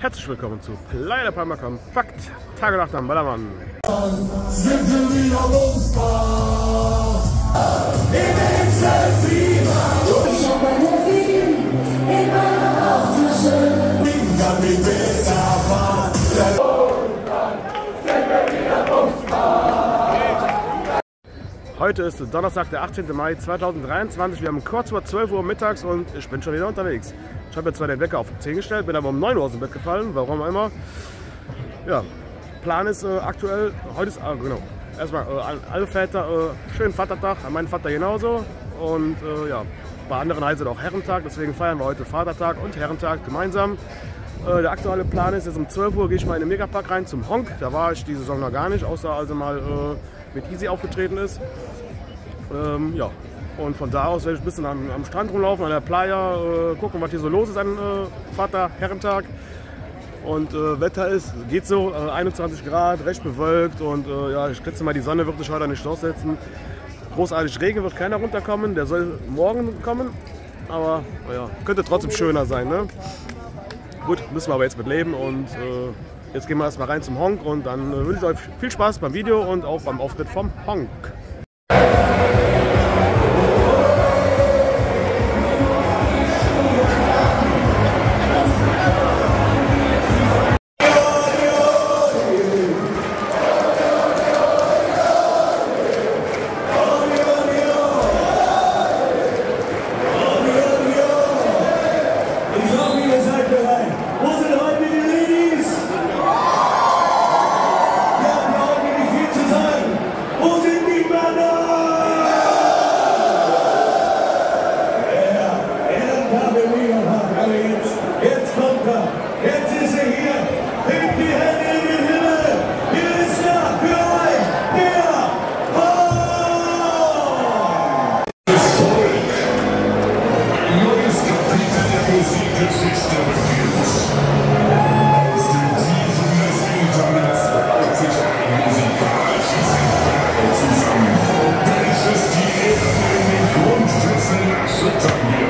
Herzlich willkommen zu Playa Palma Kompakt, Tage nach am Ballermann. Heute ist Donnerstag, der 18. Mai 2023. Wir haben kurz vor 12 Uhr mittags und ich bin schon wieder unterwegs. Ich habe jetzt zwar den Wecker auf 10 gestellt, bin aber um 9 Uhr aus dem Bett gefallen, warum immer. Ja, Plan ist äh, aktuell, heute ist, ah, genau, erstmal äh, all- alle Väter, äh, schönen Vatertag, an meinen Vater genauso. Und äh, ja, bei anderen heißt es auch Herrentag, deswegen feiern wir heute Vatertag und Herrentag gemeinsam. Äh, der aktuelle Plan ist, jetzt um 12 Uhr gehe ich mal in den Megapark rein zum Honk. Da war ich diese Saison noch gar nicht, außer als mal äh, mit Easy aufgetreten ist. Ähm, ja. Und von da aus werde ich ein bisschen am, am Strand rumlaufen, an der Playa, äh, gucken, was hier so los ist an äh, Vater-Herrentag. Und äh, Wetter ist, geht so, äh, 21 Grad, recht bewölkt und äh, ja, ich schätze mal, die Sonne wird sich heute nicht durchsetzen. Großartig Regen wird keiner runterkommen, der soll morgen kommen, aber naja, könnte trotzdem schöner sein. Ne? Gut, müssen wir aber jetzt mit leben und äh, jetzt gehen wir erstmal rein zum Honk und dann äh, wünsche ich euch viel Spaß beim Video und auch beim Auftritt vom Honk. Erschüttern wird.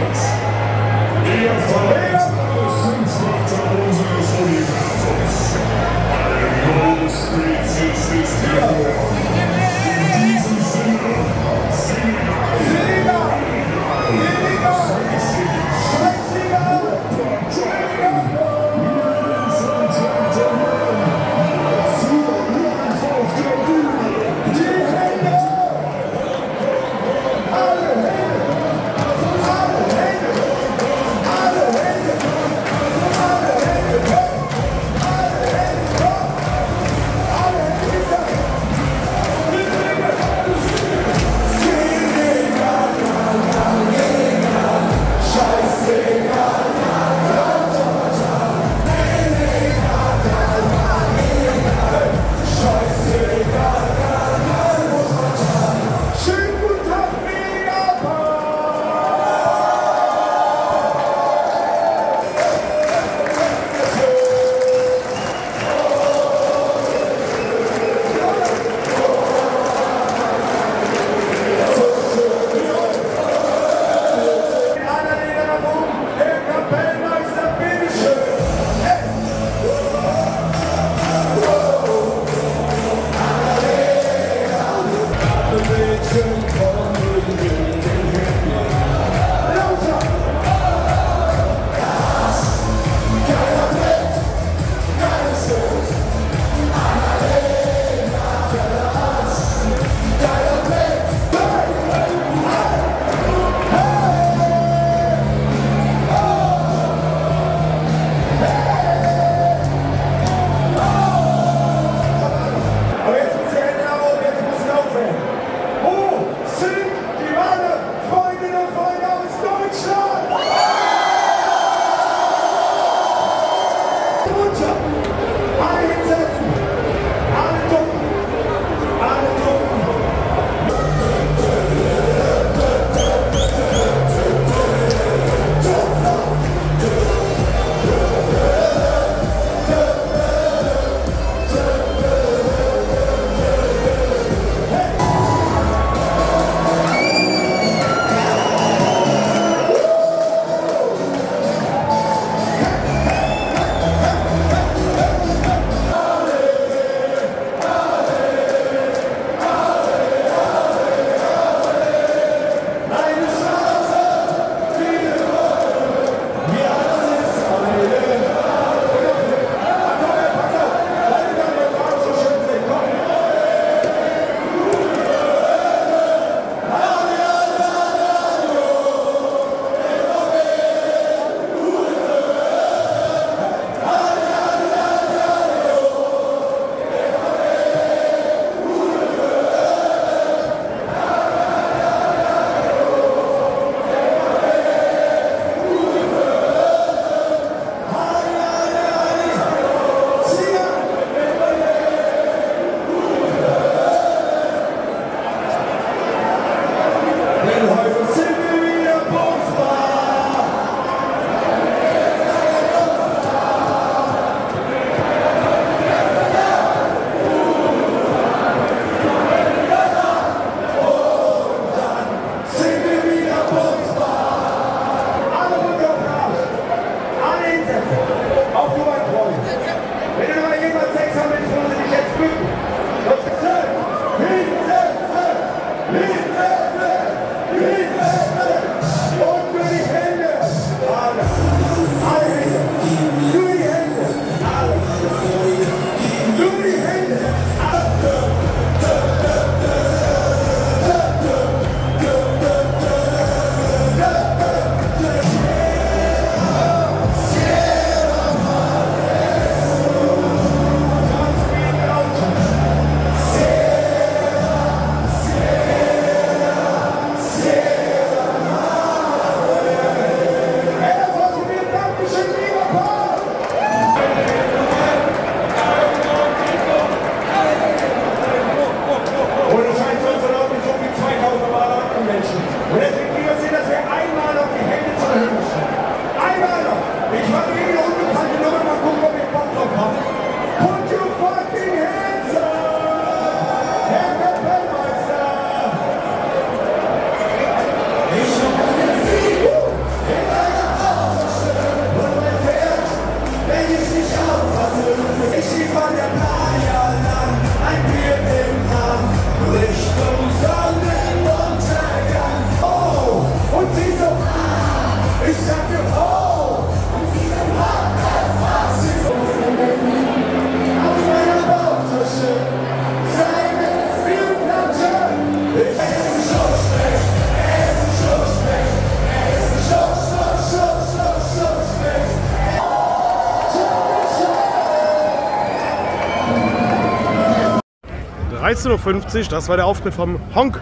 13.50 Uhr, das war der Auftritt vom Honk.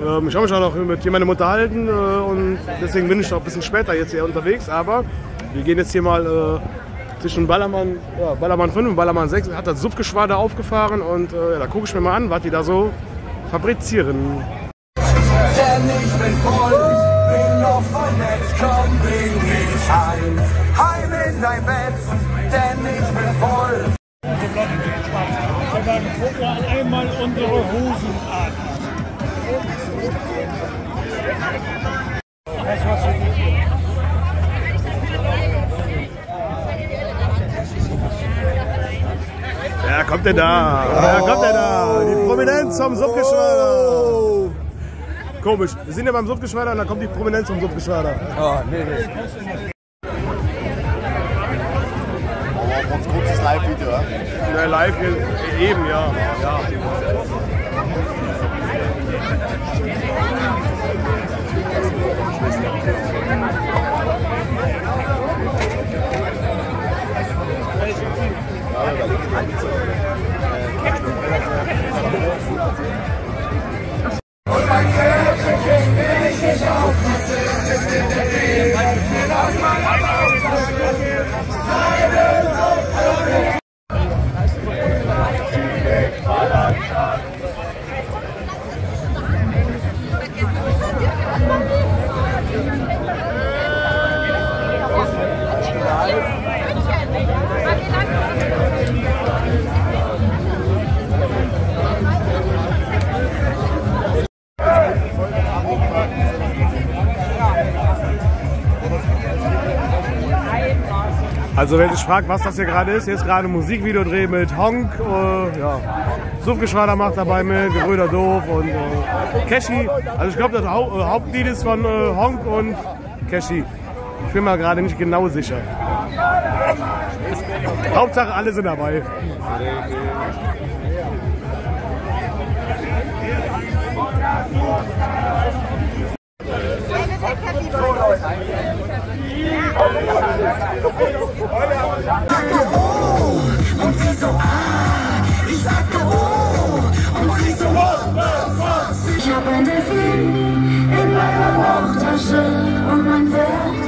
Ähm, ich habe mich auch noch mit jemandem unterhalten äh, und deswegen bin ich noch ein bisschen später jetzt hier unterwegs. Aber wir gehen jetzt hier mal äh, zwischen Ballermann, ja, Ballermann 5 und Ballermann 6. Hat das Suffgeschwader aufgefahren und äh, ja, da gucke ich mir mal an, was die da so fabrizieren. Denn ich bin voll, bin noch voll nett, komm, bring mich heim. Heim in dein Bett, denn ich bin voll. Aber guck mal einmal unsere Hosen an. Das was Ja, kommt der da? Ja, kommt der da? Die Prominenz vom Suffgeschwader. Komisch, wir sind ja beim Suffgeschwader und dann kommt die Prominenz vom Suffgeschwader. Ganz kurzes Live-Video, Na, live eben, ja. ja. Also wer sich fragt, was das hier gerade ist, hier ist gerade ein Musikvideodreh mit Honk, äh, ja. Suffgeschwader macht dabei mit, Brüder Doof und äh, Keshi. Also ich glaube, das Hau äh, Hauptlied ist von äh, Honk und Keshi. Ich bin mir gerade nicht genau sicher. Hauptsache alle sind dabei. Ich hab ein Delfin in meiner Bauchtasche und mein Pferd,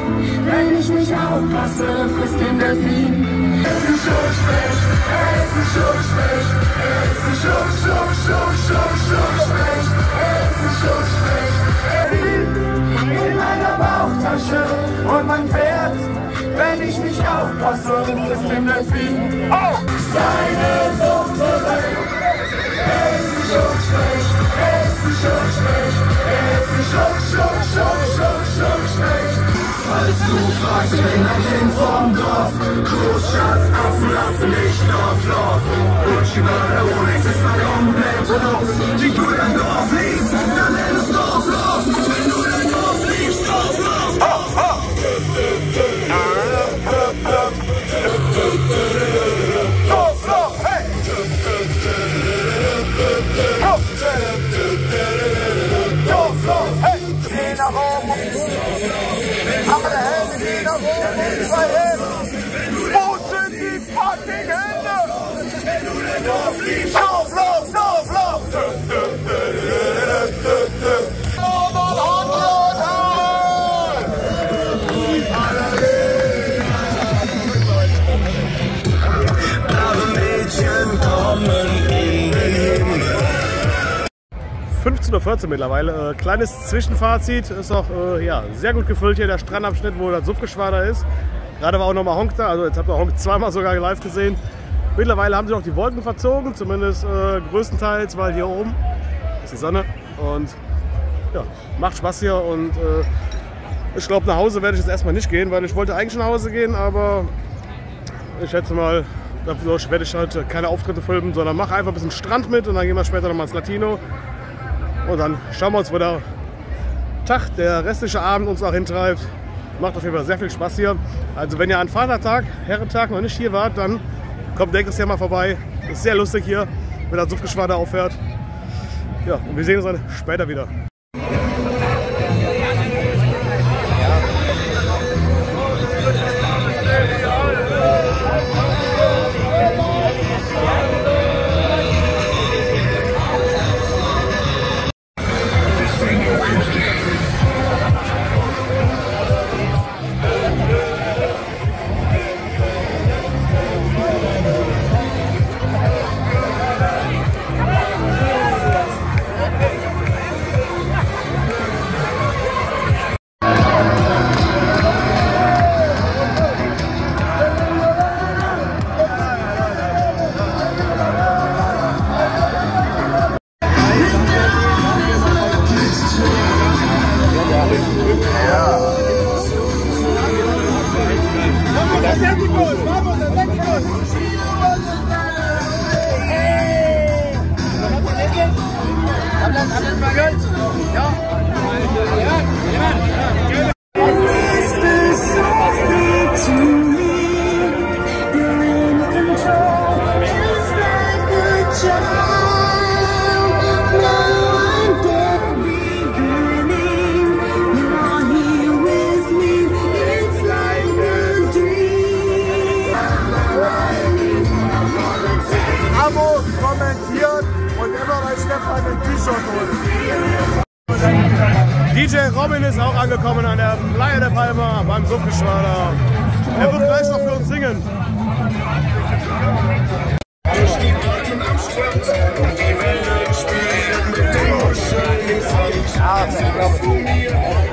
wenn ich nicht aufpasse, frisst den Delfin. Es ist Schusspecht, es ist Schusspecht, es ist Schuss, Schuss, Schuss, Schuss, Schusspecht, es ist Schusspecht. Delfin in meiner Bauchtasche und mein Pferd, wenn ich nicht aufpasse, frisst den Delfin. Oh! Seine Suppe es ist Schusspecht, es ist Schusspecht, es ist Schuss, Schuss, Schuss, Schuss, Schusspecht. Falls du fragst, ich bin ein Kind vom Dorf, Großstadt, Affen, Affen, nicht Dorf, Dorf. Gucci, Mörder, Rolex ist mal komplett raus. Die du dein Dorf liebst, dann es Dorf Dorf los, hey! Dorf 15.14 Uhr mittlerweile. Äh, kleines Zwischenfazit. Ist auch äh, ja, sehr gut gefüllt hier der Strandabschnitt, wo das Suffgeschwader ist. Gerade war auch nochmal Honk da. Also jetzt habt ihr Honk zweimal sogar live gesehen. Mittlerweile haben sich auch die Wolken verzogen, zumindest äh, größtenteils, weil hier oben ist die Sonne. Und ja, macht Spaß hier. Und äh, ich glaube, nach Hause werde ich jetzt erstmal nicht gehen, weil ich wollte eigentlich nach Hause gehen, aber ich schätze mal, dafür werde ich halt keine Auftritte filmen, sondern mache einfach ein bisschen Strand mit und dann gehen wir später nochmal ins Latino. Und dann schauen wir uns, wo der Tag, der restliche Abend uns auch hintreibt. Macht auf jeden Fall sehr viel Spaß hier. Also wenn ihr an Vatertag, Herrentag noch nicht hier wart, dann kommt nächstes Jahr mal vorbei. Ist sehr lustig hier, wenn das Suffgeschwader auffährt. Ja, und wir sehen uns dann später wieder.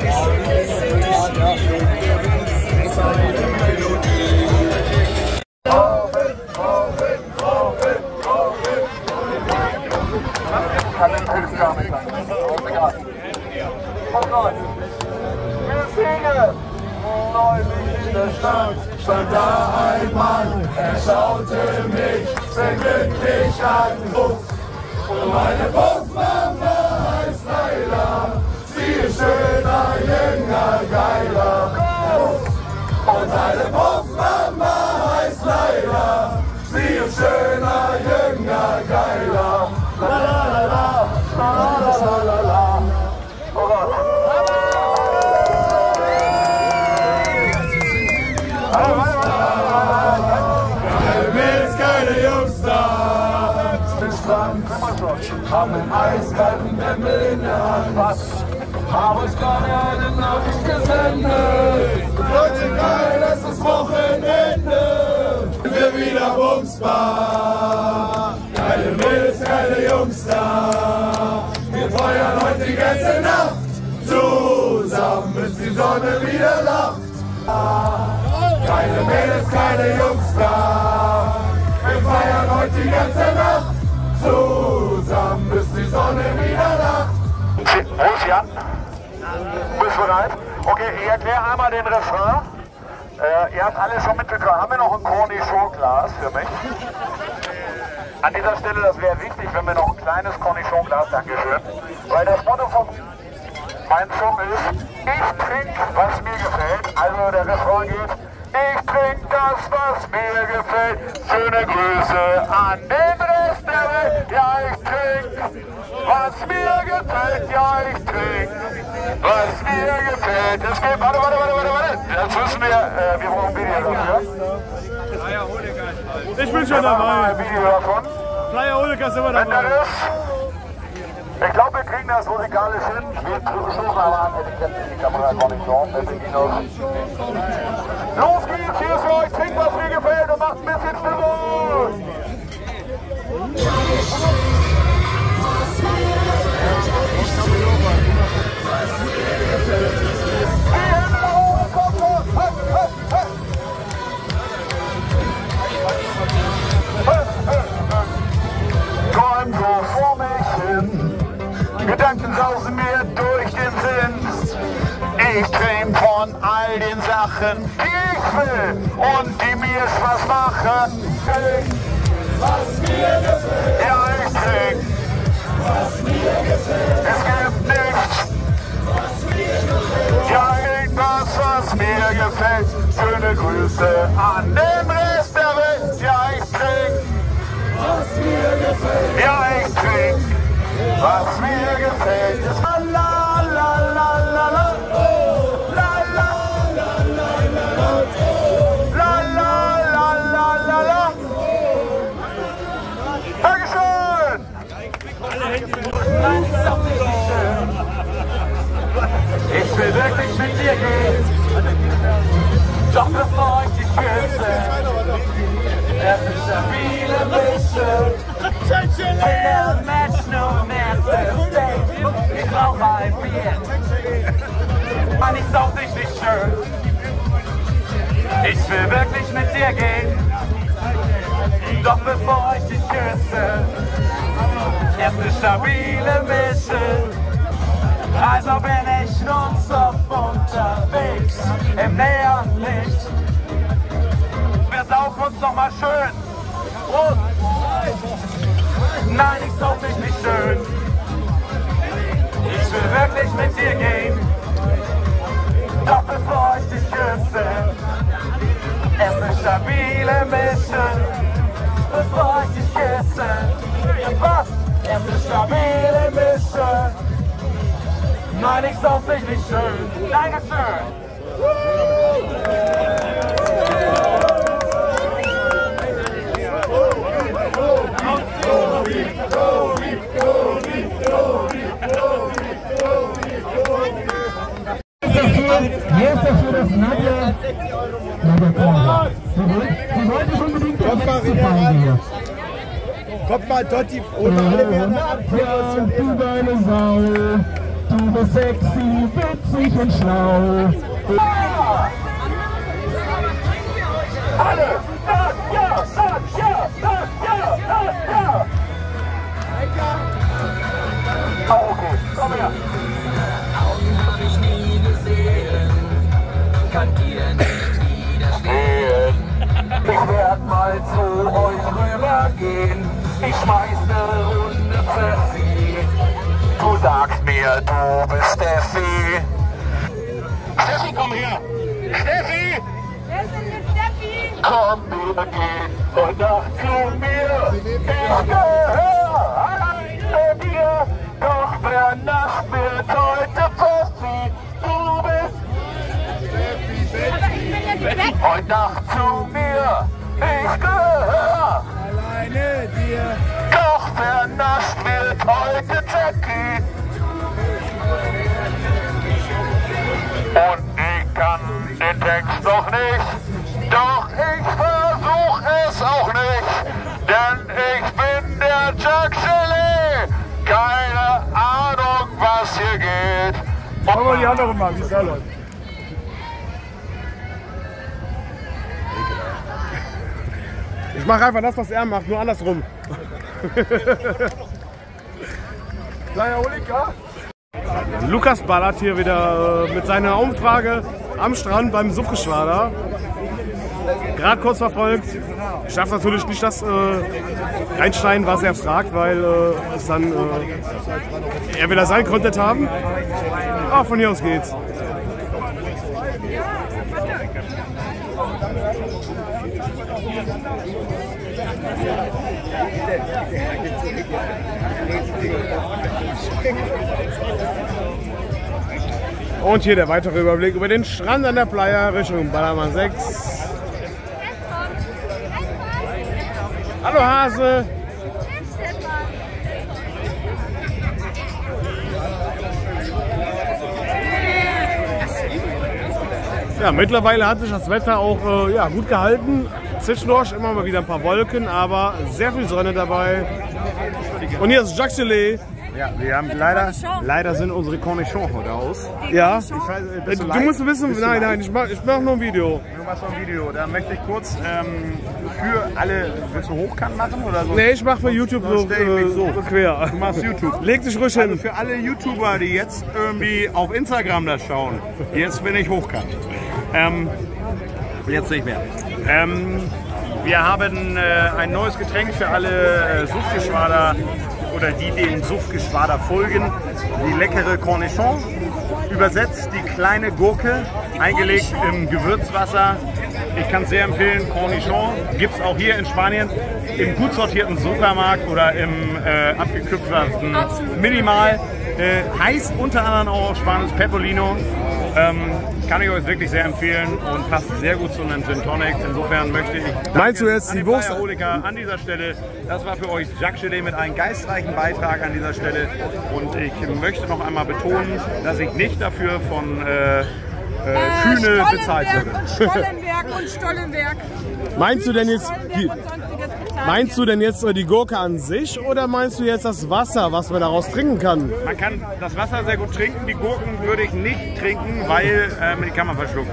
Wir Geile Jungs da. Wir feiern heute die ganze Nacht. Zusammen, bis die Sonne wieder lacht. Keine Mädels, keine Jungs da. Wir feiern heute die ganze Nacht zusammen, bis die Sonne wieder lacht. Ist Jan? Bist du bereit? Okay, ich erkläre einmal den Refrain. Äh, ihr habt alle schon mitbekommen. Haben wir noch ein Cornichon-Glas für mich? An dieser Stelle, das wäre wichtig, wenn wir noch ein kleines Cornichon-Glas, Dankeschön. Weil das Motto von meinem Song ist, ich trinke, was mir gefällt. Also der Refrain geht, ich trinke das, was mir gefällt. Schöne Grüße an den Rest der Welt. Ja, ich trinke, was mir gefällt. Ja, ich trinke, was mir gefällt. Es geht, warte, warte, warte, warte, warte. Jetzt müssen wir, äh, wir brauchen Video dafür. Ich bin schon dabei. Video davon. Flyer wir Wenn dabei. ist, ich glaube, wir kriegen das musikalisch hin. Wir versuchen aber an Etiketten in die Kamera Connection. Deswegen noch. Los geht's, hier ist für euch. Trinkt, was mir gefällt und macht ein bisschen Stimmung. Hallelujah. Will wirklich mit dir gehen. Doch bevor ich dich küsse, es ist stabile Mische. Der Match no Master. Ich brauche ein Bier. Mann, ich sauf dich nicht schön. Ich will wirklich mit dir gehen. Doch bevor ich dich küsse, erst eine stabile Mische. Also bin ich nonstop unterwegs im Neonlicht. Wir saufen uns noch mal schön. Prost. Nein, ich sauf mich nicht schön. Ich will wirklich mit dir gehen. Doch bevor ich dich küsse, erst eine stabile Mische. Bevor ich dich küsse, was? Erst eine stabile Mische. Nein, ich sauf dich nicht schön. Dankeschön. Hier ist dafür das Nadja. Nadja Korber. Sie wollten unbedingt der letzte sein hier. Kommt mal Dotti ohne alle werden Nadja, du deine Sau. Bist sexy, witzig und schlau. Alle, sag ja, sag ja, sag ja, sag. Oh, okay, komm her. Ich werd mal zu euch rübergehen. Ich schmeiß ne Runde Pfeffi. Du sagst mir, du bist Steffi. Steffi, komm her. Steffi! Komm, wir gehen heute Nacht zu mir. Ich gehör alleine dir. Doch wer nass wird heute Pfeffi. Du bist heute Nacht zu mir. Ich gehör alleine dir. doch wer nass wird heute Jackie. Und ich kann den Text noch nicht, doch ich versuch es auch nicht, denn ich bin der Jack Chili. Keine Ahnung, was hier geht. Schauen wir die andere mal, wie es da läuft. Ich mache einfach das, was er macht, nur andersrum. Kleiner Oliker. Lukas ballert hier wieder äh, mit seiner Umfrage am Strand beim Suffgeschwader. Gerade kurz verfolgt. Ich darf natürlich nicht das äh, reinschneiden, was er fragt, weil äh, es dann, äh, er ja sein Content haben. Ah, von hier aus geht's. Und hier der weitere Überblick über den Strand an der Playa Richtung Ballermann 6. Hallo Hase! Ja, mittlerweile hat sich das Wetter auch äh, ja, gut gehalten. Zwischendurch immer mal wieder ein paar Wolken, aber sehr viel Sonne dabei. Und hier ist Jacques Delet. Ja, wir haben leider, leider sind unsere Cornichons heute aus. Ja. Ich weiß, Äh, bist Du, live? musst wissen, Bist du nein, nein, ich mach, ich mach nur ein Video. Du machst noch ein Video. Da möchte ich kurz ähm, für alle, willst du hochkant machen oder so? Nee, ich mach für YouTube so, stell ich mich äh, so. so quer. Du machst YouTube. Leg dich ruhig Also hin. für alle YouTuber, die jetzt irgendwie auf Instagram das schauen, jetzt bin ich hochkant. Ähm, jetzt nicht mehr. Ähm, Wir haben äh, ein neues Getränk für alle äh, Suffgeschwader oder die dem Suffgeschwader folgen. Die leckere Cornichon. Übersetzt die kleine Gurke, eingelegt im Gewürzwasser. Ich kann es sehr empfehlen, Cornichon gibt es auch hier in Spanien im gut sortierten Supermarkt oder im äh, abgeküpferten Minimal. Äh, heißt unter anderem auch auf Spanisch Pepolino. Ähm, kann ich euch wirklich sehr empfehlen und passt sehr gut zu einem Gin Tonic. Insofern möchte ich Meinst du jetzt die Wurst- an dieser Stelle. Das war für euch Jacques Gelee mit einem geistreichen Beitrag an dieser Stelle. Und ich möchte noch einmal betonen, dass ich nicht dafür von äh, äh, Kühne bezahlt wurde. und Stollenberg und Stollenberg. Meinst du denn jetzt die, meinst du denn jetzt äh, die Gurke an sich oder meinst du jetzt das Wasser, was man daraus trinken kann? Man kann das Wasser sehr gut trinken. Die Gurken würde ich nicht trinken, weil ähm, die kann man verschlucken.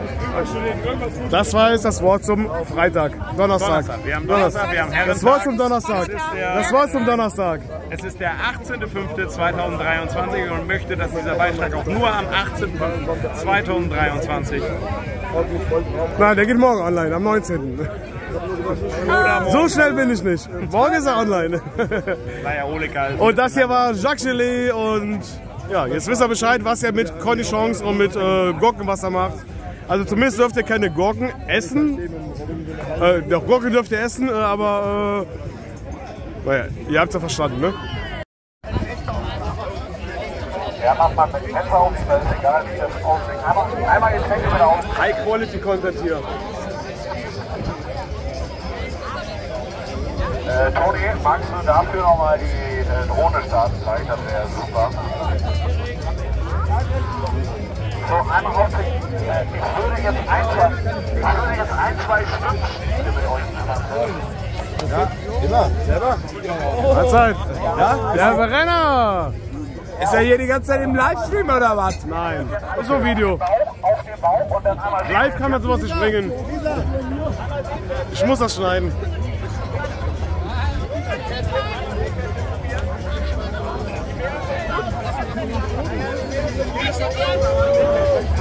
Das war jetzt das Wort zum Freitag, Donnerstag. Donnerstag. Wir haben Donnerstag, wir haben Das. Wort zum Donnerstag. Der- Das Wort zum Donnerstag. Es ist der 18.05.2023 und möchte, dass dieser Beitrag auch nur am 18.05.2023 Nein, der geht morgen online, am 19. So schnell bin ich nicht. Morgen ist er online. Und das hier war Jacques Gelee und ja, jetzt wisst ihr Bescheid, was er mit Cornichons und mit äh, Gurkenwasser macht. Also zumindest dürft ihr keine Gurken essen. Äh, doch, Gurken dürft ihr essen, äh, aber äh, naja, ihr habt es ja verstanden, ne? Ja, mach mal mit dem Messer auf, egal, wie das aussieht. Einmal, einmal Getränke wieder auf. High Quality Content hier. Äh, Toni, magst du dafür nochmal die äh, Drohne starten gleich? Das wäre super. So, einmal aufklicken. Äh, ich würde jetzt ein, zwei, ich würde jetzt ein, zwei Stimmspiele mit euch machen. Mahlzeit. Ja? Der Brenner. Ist er hier die ganze Zeit im Livestream oder was? Nein, ist so ein Video. Bauch auf den Bauch und dann einmal Live kann man sowas nicht bringen. Ich muss das schneiden.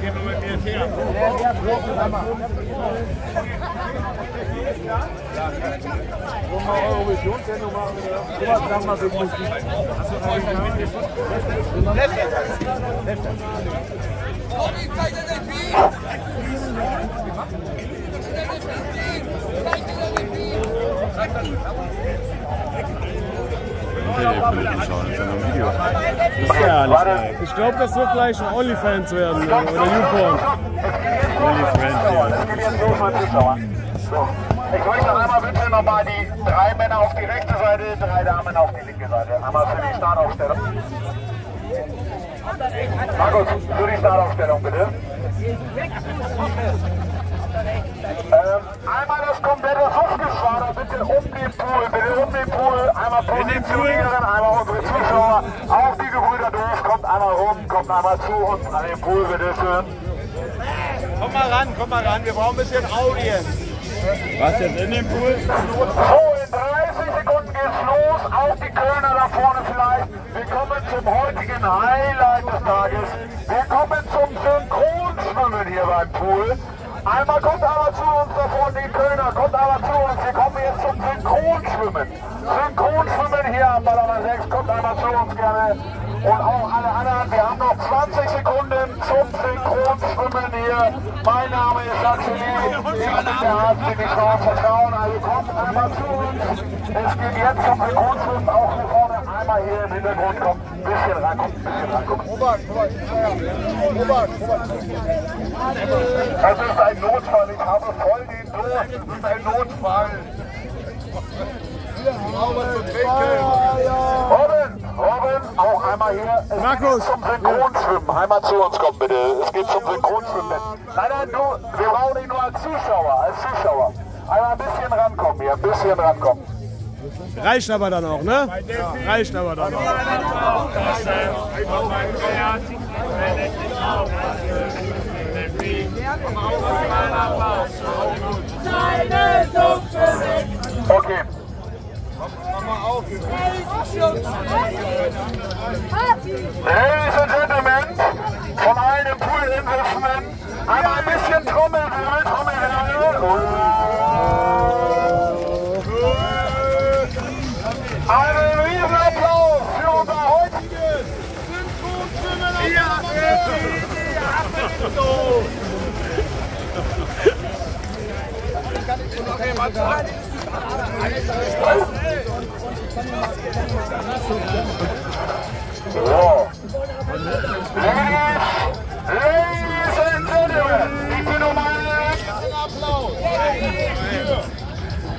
geh nur mit mir jetzt her. Ist ja nicht. Ich glaube, das wird gleich ein Onlyfans werden oder YouPorn. Das Zuschauern. So. Ich möchte einmal bitte nochmal die drei Männer auf die rechte Seite, drei Damen auf die linke Seite. Einmal für die Startaufstellung. Markus, für die Startaufstellung bitte. Ähm, einmal das komplette Suffgeschwader bitte um den Pool, bitte um den Pool. Einmal positionieren, einmal unsere Zuschauer auf die Gebrüder durch. Kommt einmal rum, kommt einmal zu uns an den Pool, bitte schön. Komm mal ran, komm mal ran, wir brauchen ein bisschen Audience. Was jetzt in dem Pool? So, in 30 Sekunden geht's los. Auch die Kölner da vorne vielleicht. Wir kommen zum heutigen Highlight des Tages. Wir kommen zum Synchronschwimmen hier beim Pool. Einmal kommt aber zu uns da vorne, die Kölner, kommt aber zu uns. Wir kommen jetzt zum Synchronschwimmen. Synchronschwimmen hier am Ballermann 6. Kommt einmal zu uns gerne. Und auch alle anderen, wir haben noch 20 Sekunden zum Synchronschwimmen hier. Mein Name ist Axel Lee. Ich bin der Arzt, dem die Frauen vertrauen. Also kommt einmal zu uns. Es geht jetzt zum Synchronschwimmen. Auch hier vorne einmal hier im Hintergrund kommt ein bisschen ran, kommt ein bisschen ran. Kommt. Das ist ein Notfall. Ich habe voll den Durst. Das ist ein Notfall. Robin, Robin, auch einmal hier. Es Markus. zum Synchronschwimmen. Einmal zu uns kommen, bitte. Es geht zum Synchronschwimmen. Nein, nein, du, wir brauchen dich nur als Zuschauer, als Zuschauer. Einmal ein bisschen rankommen hier, ein bisschen rankommen. Reicht aber dann auch, ne? Reicht aber dann auch. Okay. Ladies and Gentlemen, von allen im Pool Insitzenden, einmal ein bisschen Trommelwirbel, Trommelwirbel. Einen riesen Applaus für unser heutiges So. Ladies, and gentlemen, ich bin um einen Applaus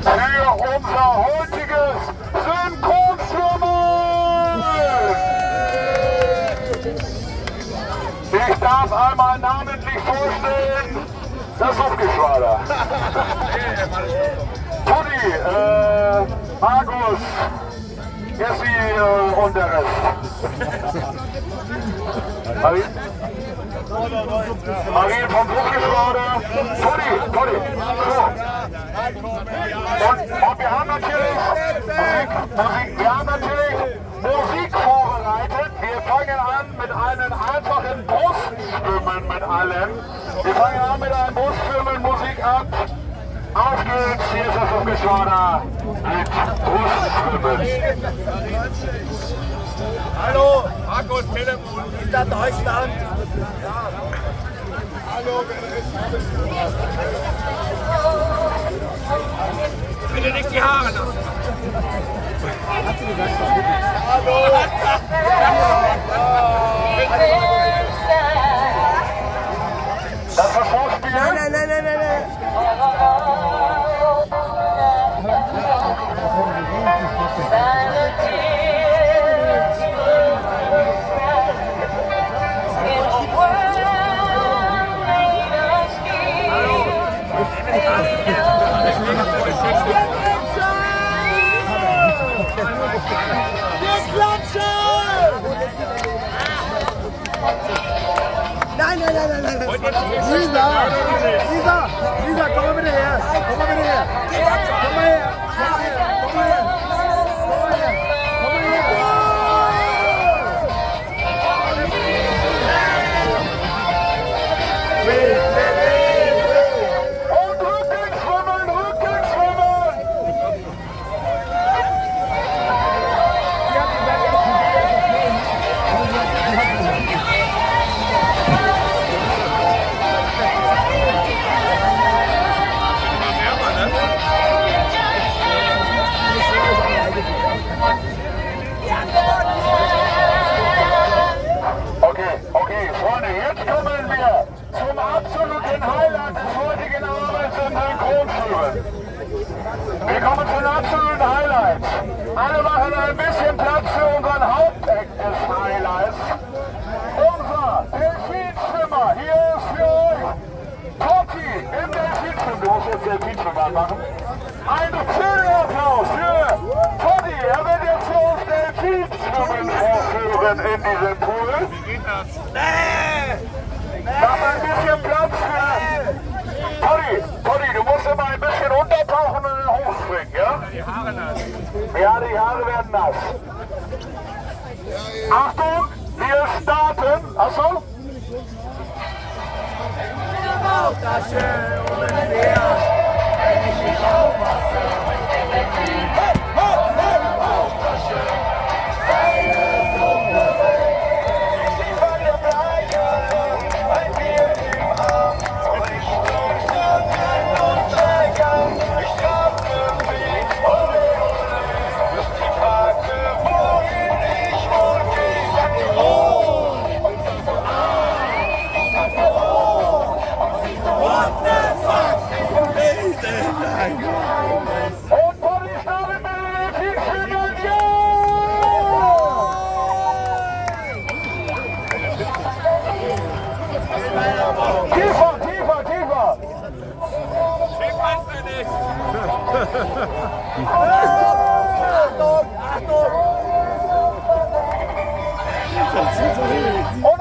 für unser heutiges Synchronschwimmen. Ich darf einmal namentlich vorstellen, das Luftgeschwader. Tutti, äh, Markus, Jessi äh, und der Rest. Marie? Marie vom Luftgeschwader. Tutti, Tutti. So. Und, und wir haben natürlich Musik, Musik, wir haben natürlich Musik vorbereitet. Wir fangen an mit einem einfachen Brustschwimmen mit allen. Wir fangen an mit einem Brustschwimmen, Musik ab. Auf geht's, hier ist das Umgeschwader mit Brustschwimmen. Hallo, Markus, Telefon. Ist da Deutschland? Bitte nicht die Haare lassen. Das ist Vorspiel. Nein, nein, nein, nein, nein. 了。Absoluten Highlight. Alle machen ein bisschen Platz für unseren Hauptact des Highlights. Unser Delfinschwimmer, hier ist für euch Totti im Delfinschwimmen. Du musst jetzt Delfinschwimmer machen. Ein Applaus für Totti. Er wird jetzt für uns Delfinschwimmen vorführen in diesem Pool. Mach mal ein bisschen Platz für... Totti, Totti, du musst immer ein bisschen untertauchen und dann hochspringen, ja? Die Haare nass. Ja, die Haare werden nass. Achtung, wir starten. Achso. Und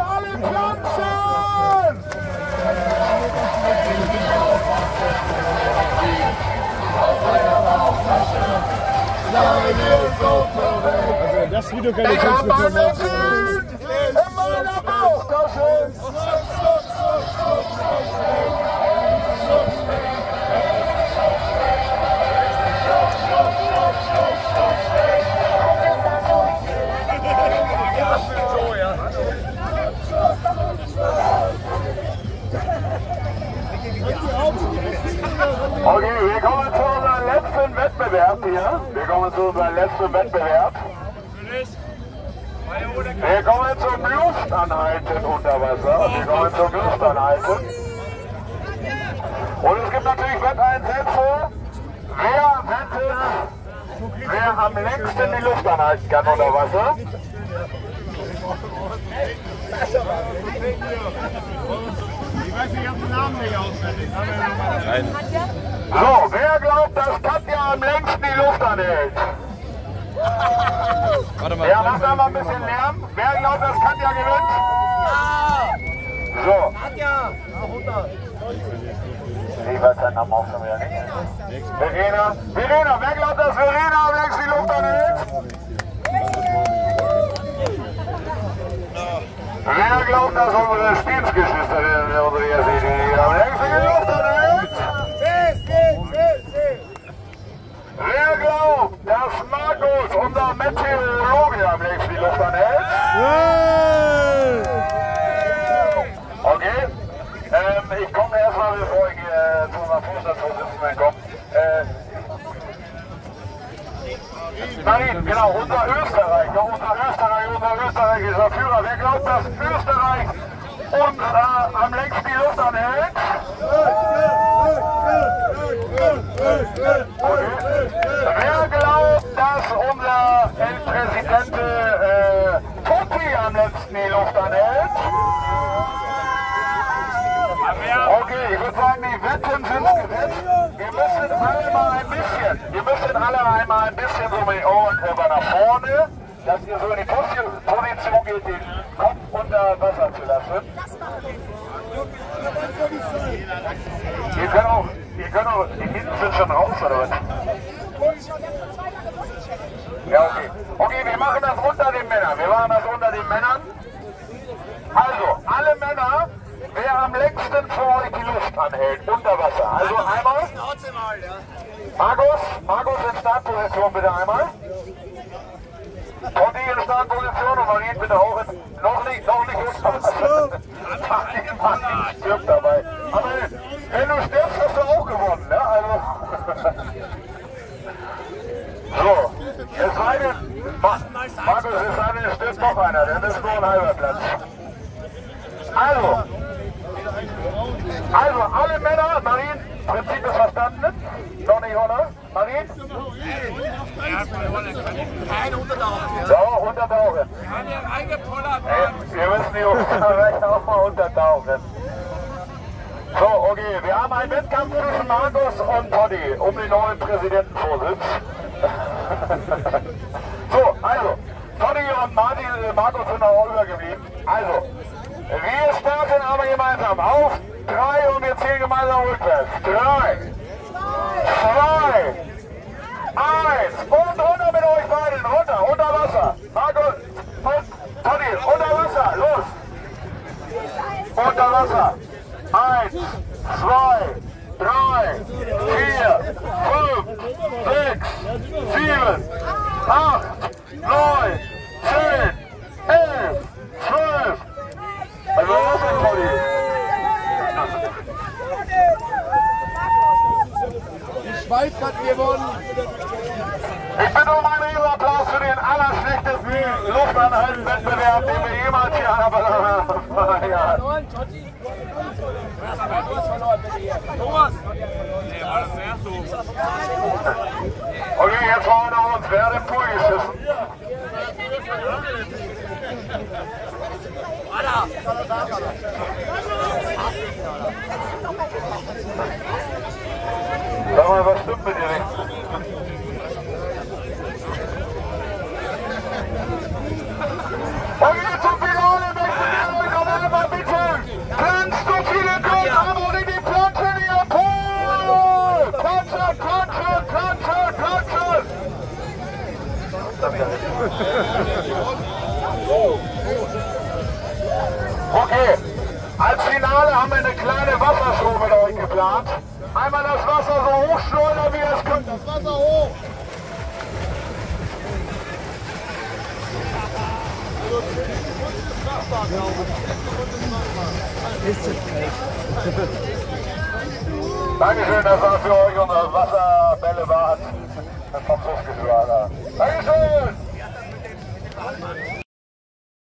alle klatschen! Also das Video keine Ich mein bekommen Okay, wir kommen zu unserem letzten Wettbewerb hier. Wir kommen zu unserem letzten Wettbewerb. Wir kommen zum Luftanhalten unter Wasser. Wir kommen zum Luftanhalten. Und es gibt natürlich Wetteinsätze. Wer wettet, wer am längsten die Luft anhalten kann unter Wasser? Ich weiß nicht, ich habe den Namen nicht auswendig. So, wer glaubt, dass Katja am längsten die Luft anhält? Warte mal. Ja, macht da mal ein bisschen Lärm. Wer glaubt, dass Katja gewinnt? So. Katja! Ich weiß seinen Namen auch schon wieder nicht. Verena. Verena, wer glaubt, dass Verena am längsten die Luft anhält? Wer glaubt, dass unsere Spielsgeschwisterin, unsere Jessie, am längsten Luft anhält? Wer glaubt, dass Markus, unser Meteorologe, am längsten die Luft anhält? Okay. Ähm, ich komme erstmal, bevor ich äh, zu unserem Vorstandsvorsitzenden komme. Äh, Nein, genau, unser Österreicher, unser Österreich, unser österreichischer Führer. Wer glaubt, dass Österreich uns äh, am längsten die Luft anhält? Wer glaubt, dass unser El Presidente äh, Totti am letzten die Luft anhält? Okay, ich würde sagen, die Wetten sind gesetzt. Müssen alle mal ein bisschen, wir müssen alle einmal ein bisschen so mit Ohren über nach vorne, dass ihr so in die Position geht, den Kopf unter Wasser zu lassen. Ihr könnt auch, ihr könnt auch, die hinten sind schon raus, oder was? Ja, okay. Okay, wir machen das unter den Männern. Wir machen das unter den Männern. Also, alle Männer, wer am längsten für euch die Luft anhält, unter Wasser. Also einmal. Markus, Markus in Startposition bitte einmal. Totti in Startposition und Marien bitte auch in, noch nicht, noch nicht unter Wasser. Stirbt dabei. Aber wenn du stirbst, hast du auch gewonnen, ne? Also. So, es sei denn, Ma Markus, es sei denn, es stirbt noch einer, dann ist nur ein halber Platz. Also, also alle Männer, Marien, Prinzip ist verstanden? Noch nicht, oder? Marien? Kein Untertauchen. So, untertauchen. Haben wir reingepullert, wir müssen die Unterrecht auch mal untertauchen. So, okay, wir haben einen Wettkampf zwischen Markus und Toddy um den neuen Präsidentenvorsitz. so, also, Toddy und Martin, Markus sind auch übergeblieben. Also, wir starten aber gemeinsam auf drei und wir zählen gemeinsam rückwärts. Drei, zwei, eins und runter mit euch beiden, runter, unter Wasser. Markus und Toddy, unter Wasser, los. Unter Wasser. Eins, zwei, drei, vier, fünf, sechs, sieben, acht, neun, zehn, elf, zwölf. Also was ist Toddy? Hat gewonnen. Ich bitte um einen Riesenapplaus für den allerschlechtesten Luftanhalten-Wettbewerb, den wir jemals hier haben. Ja. Thomas. Okay, jetzt wollen wir uns wer den Pool geschissen. So, was stimmt mit dir nicht? Und jetzt zum Finale euch noch einmal bitten. Kannst du viele Gott haben die Platte, ihr Pool! Klatsche, klatsche, klatsche! Okay, als Finale haben wir eine kleine Wassershow mit euch geplant. Einmal das Wasser so hochschleudern, wie es könnt. Das Wasser hoch! Dankeschön, das war für euch unsere Wasserbälle waren vom Suchtgeschwader. Dankeschön!